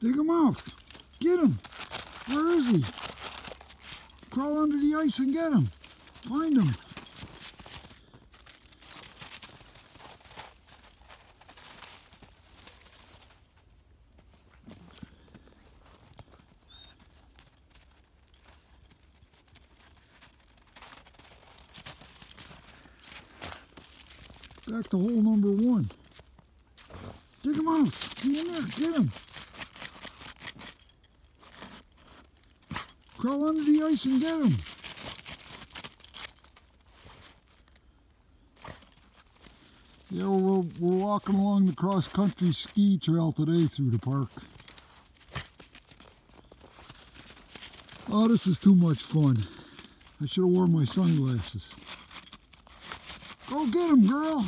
Dig him out. Get him. Where is he? Crawl under the ice and get him. Find him. Back to hole number one. Dig him out. Get in there. Get him. Crawl under the ice and get him. Yeah, we're, we're walking along the cross-country ski trail today through the park. Oh, this is too much fun. I should have worn my sunglasses. Go get him, girl.